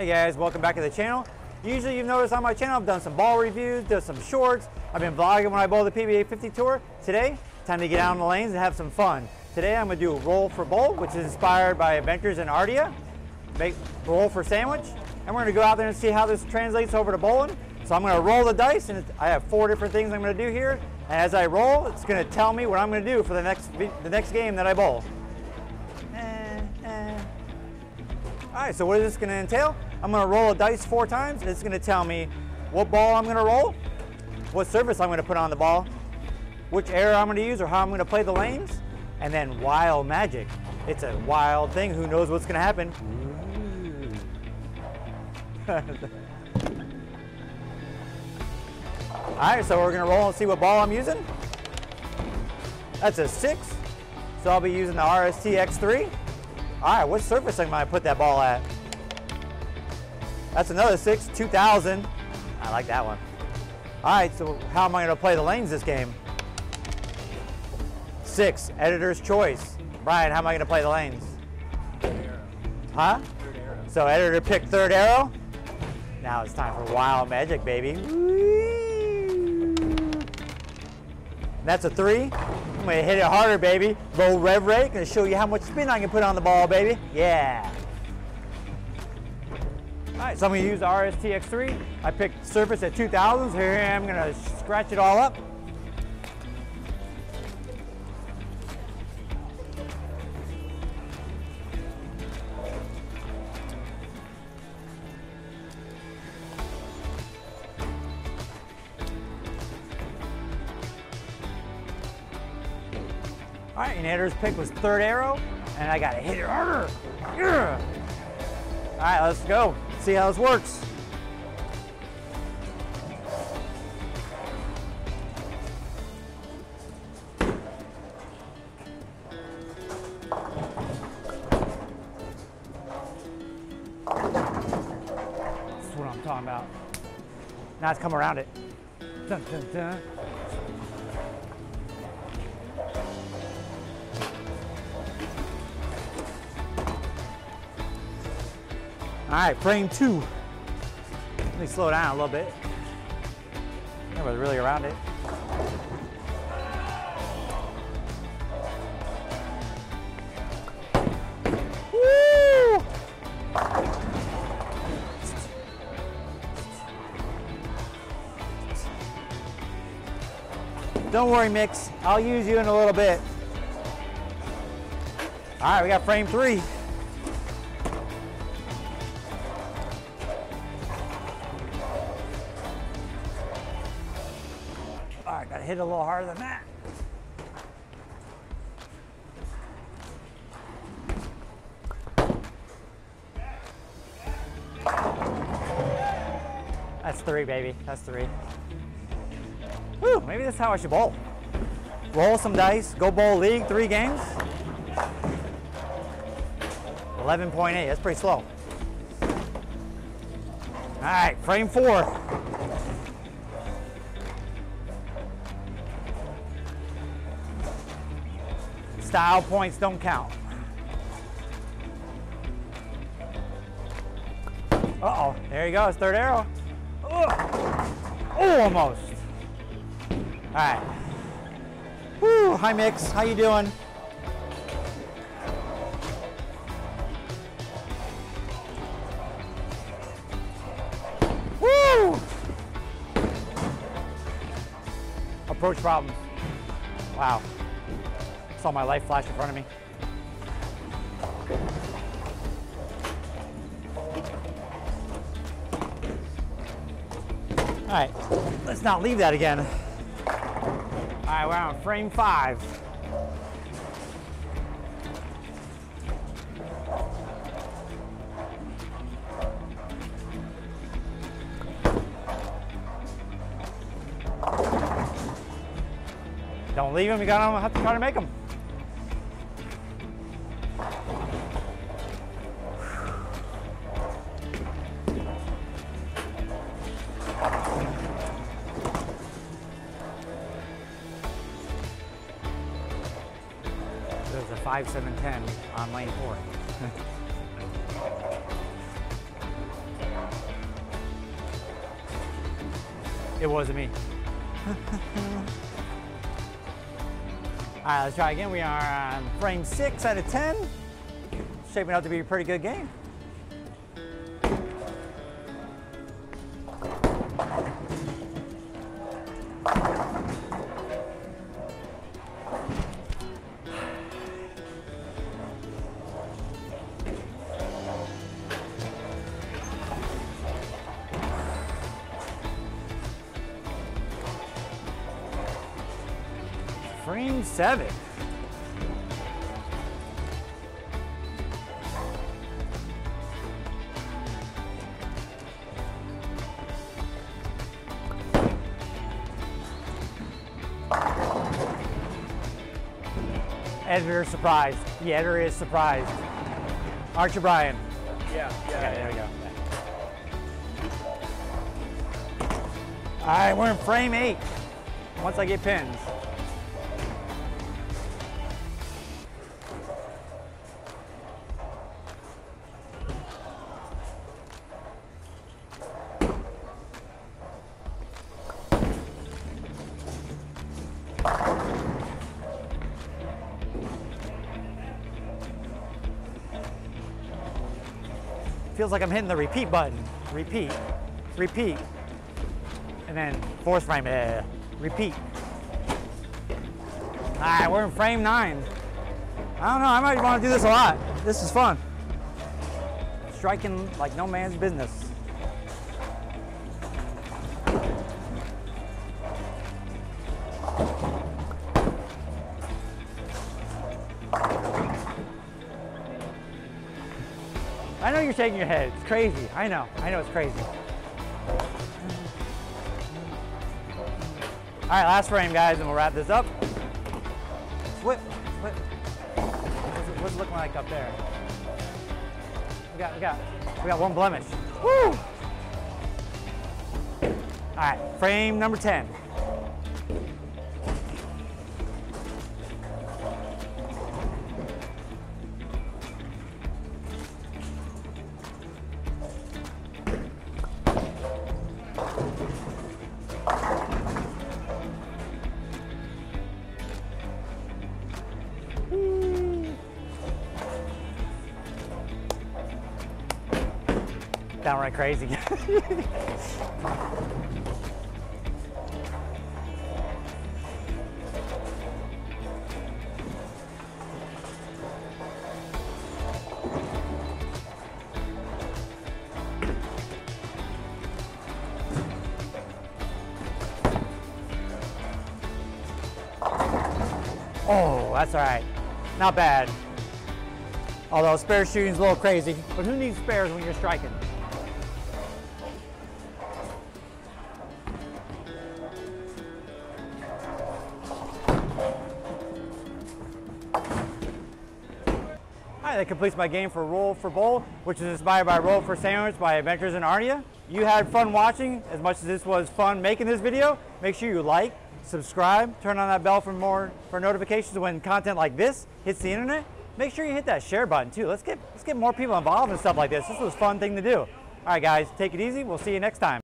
Hey guys, welcome back to the channel. Usually you've noticed on my channel I've done some ball reviews, done some shorts. I've been vlogging when I bowl the PBA 50 Tour. Today, time to get out on the lanes and have some fun. Today I'm gonna do a roll for bowl, which is inspired by Adventures in Aardia. Make roll for sandwich. And we're gonna go out there and see how this translates over to bowling. So I'm gonna roll the dice and I have four different things I'm gonna do here. And as I roll, it's gonna tell me what I'm gonna do for the next, the next game that I bowl. Eh, eh. All right, so what is this gonna entail? I'm gonna roll a dice four times. It's gonna tell me what ball I'm gonna roll, what surface I'm gonna put on the ball, which arrow I'm gonna use or how I'm gonna play the lanes, and then wild magic. It's a wild thing. Who knows what's gonna happen? All right, so we're gonna roll and see what ball I'm using. That's a six, so I'll be using the RST X3. All right, what surface am I gonna put that ball at? That's another six, 2000. I like that one. All right, so how am I gonna play the lanes this game? Six, editor's choice. Brian, how am I gonna play the lanes? Huh? So editor picked third arrow. Now it's time for wild magic, baby. That's a three. I'm gonna hit it harder, baby. Low rev rate, gonna show you how much spin I can put on the ball, baby. Yeah. Right, so I'm gonna use the RSTX3. I picked surface at 2000s. Here I am gonna scratch it all up. All right, and Editor's pick was third arrow, and I gotta hit it harder. Yeah. All right, let's go. See how this works. That's what I'm talking about. Now it's come around it. Dun, dun, dun. All right, frame two. Let me slow down a little bit. That was really around it. Woo! Don't worry, Mix. I'll use you in a little bit. All right, we got frame three. Right, gotta hit it a little harder than that. That's three, baby. That's three. Whew, maybe that's how I should bowl. Roll some dice, go bowl league, three games. 11.8, that's pretty slow. All right, frame four. Style points don't count. Uh-oh, there he goes, third arrow. Oh, almost. All right. Woo, hi Mix, how you doing? Woo! Approach problems. Wow. I saw my life flash in front of me. All right, let's not leave that again. All right, we're on frame five. Don't leave them, you gotta have to try to make them. There's a 5710 on lane four. it wasn't me. All right, let's try again. We are on frame six out of 10. Shaping up to be a pretty good game. Frame seven. Editor surprised. The editor is surprised. Archer Brian. Yeah, yeah. Okay, there we go. All right, we're in frame eight. Once I get pins. Feels like I'm hitting the repeat button. Repeat, repeat. And then fourth frame, repeat. All right, we're in frame nine. I don't know, I might want to do this a lot. This is fun. Striking like no man's business. I know you're shaking your head. It's crazy. I know. I know it's crazy. All right, last frame, guys, and we'll wrap this up. What? What? What's it, what's it looking like up there? We got, we got, we got one blemish. Woo! All right, frame number 10. Downright crazy. oh, that's all right. Not bad. Although spare shooting's a little crazy, but who needs spares when you're striking? All right, that completes my game for Roll for Bowl, which is inspired by Roll for Sandwich by Adventures in Arnia. You had fun watching as much as this was fun making this video. Make sure you like, subscribe, turn on that bell for more for notifications when content like this hits the internet. Make sure you hit that share button too. Let's get let's get more people involved in stuff like this. This was a fun thing to do. All right, guys, take it easy. We'll see you next time.